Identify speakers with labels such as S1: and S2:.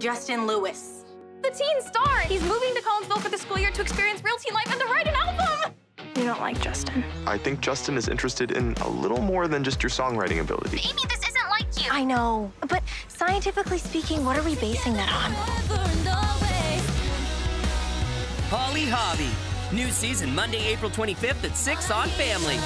S1: Justin Lewis.
S2: The teen star. He's moving to Collinsville for the school year to experience real teen life and to write an album.
S3: You don't like Justin.
S4: I think Justin is interested in a little more than just your songwriting ability.
S2: Amy, this isn't like you.
S3: I know, but scientifically speaking, what are we basing that on?
S5: Holly Hobbie. New season Monday, April 25th at 6 on Family.